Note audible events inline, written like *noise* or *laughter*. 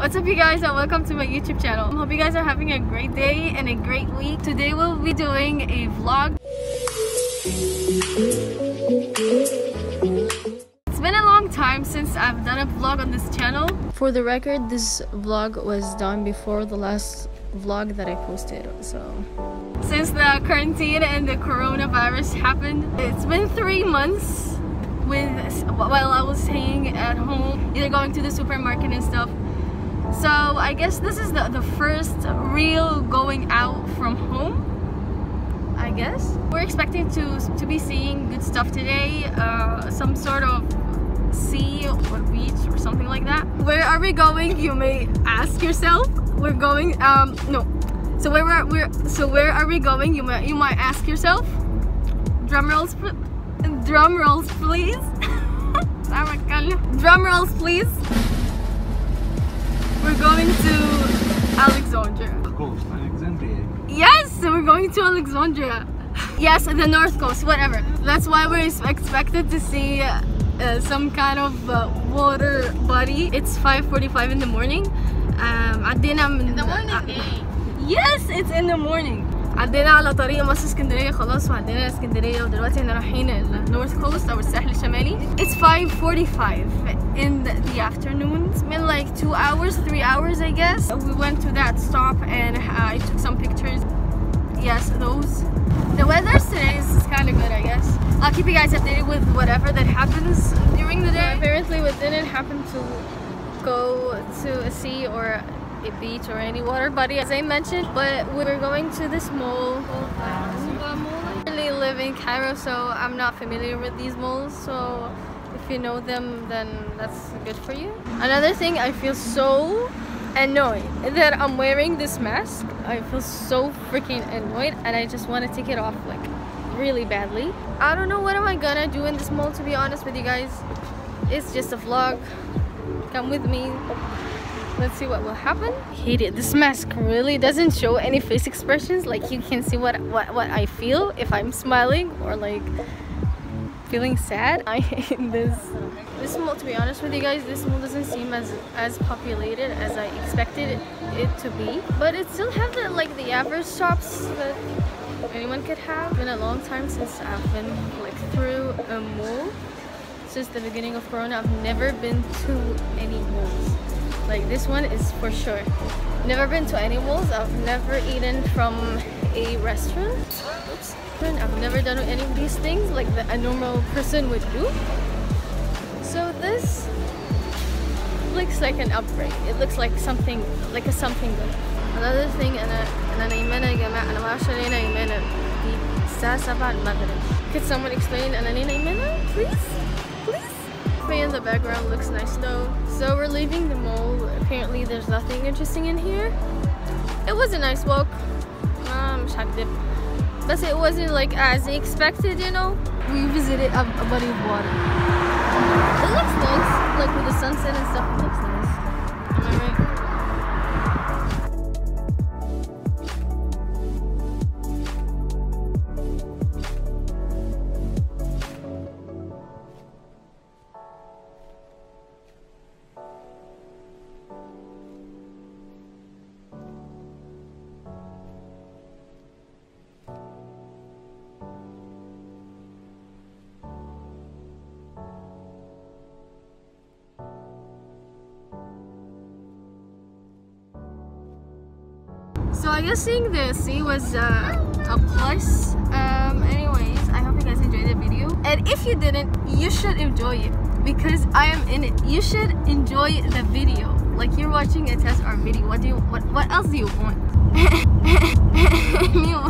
What's up you guys and welcome to my YouTube channel. Hope you guys are having a great day and a great week. Today we'll be doing a vlog. It's been a long time since I've done a vlog on this channel. For the record, this vlog was done before the last vlog that I posted, so... Since the quarantine and the coronavirus happened, it's been three months with while I was staying at home, either going to the supermarket and stuff. So I guess this is the, the first real going out from home. I guess. We're expecting to, to be seeing good stuff today. Uh, some sort of sea or beach or something like that. Where are we going? You may ask yourself. We're going, um, no. So where we're, we're so where are we going? You might you might ask yourself. Drum rolls, drum rolls, please. *laughs* drum rolls, please. We're going to Alexandria. Coast, Alexandria. Yes, we're going to Alexandria. Yes, the North Coast, whatever. That's why we're expected to see uh, some kind of uh, water body. It's 5.45 in the morning. Um, in the morning, uh, Yes, it's in the morning. عدينا على طريق مصر اسكندريه خلاص وعدينا اسكندريه ودلوقتي احنا رايحين النورث كوست او الساحل الشمالي It's 5:45 in the afternoon. It's been like two hours, three hours I guess. We went to that stop and I took some pictures. Yes, those. The weather today is kind of good I guess. I'll keep you guys updated with whatever that happens during the day. Apparently we didn't happen to go to a sea or a beach or any water body as I mentioned but we're going to this mall. I really live in Cairo so I'm not familiar with these malls so if you know them then that's good for you. Another thing I feel so annoyed that I'm wearing this mask. I feel so freaking annoyed and I just want to take it off like really badly. I don't know what am I gonna do in this mall to be honest with you guys. It's just a vlog. Come with me let's see what will happen. Hate it. This mask really doesn't show any face expressions. Like you can see what what, what i feel if i'm smiling or like feeling sad. *laughs* I hate this. This mall to be honest with you guys this mall doesn't seem as as populated as i expected it to be. But it still has the like the average shops that anyone could have. Been a long time since i've been like through a mall. Since the beginning of corona i've never been to any malls this one is for sure never been to any malls i've never eaten from a restaurant Oops. i've never done any of these things like the, a normal person would do so this looks like an upgrade it looks like something like a something good another thing انا انا نايمانه يا جماعه انا ما اعرفش ليه نايمانه دي الساعه 7 المغرب could someone explain انا ليه نايمانه please in the background looks nice though. So we're leaving the mall. Apparently there's nothing interesting in here. It was a nice walk. Um, but it wasn't like as expected, you know. We visited a, a body of water. It looks nice, like with the sunset and stuff. It looks nice. Am I right? So I guess seeing the sea was uh, a plus um, anyways I hope you guys enjoyed the video. And if you didn't you should enjoy it. Because I am in it. You should enjoy the video. Like you're watching a Tas Art video what do you what, what else do you want *laughs*